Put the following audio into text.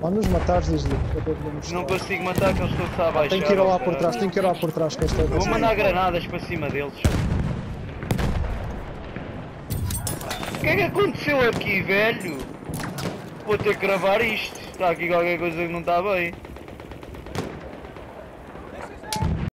Quando nos matares, diz-lhe. Não consigo matar que eles estão a baixar. Tem que ir lá por trás, tem que ir lá por trás que esta é Vou mandar granadas para cima deles. O que é que aconteceu aqui, velho? Vou ter que gravar isto. Está aqui qualquer coisa que não está bem.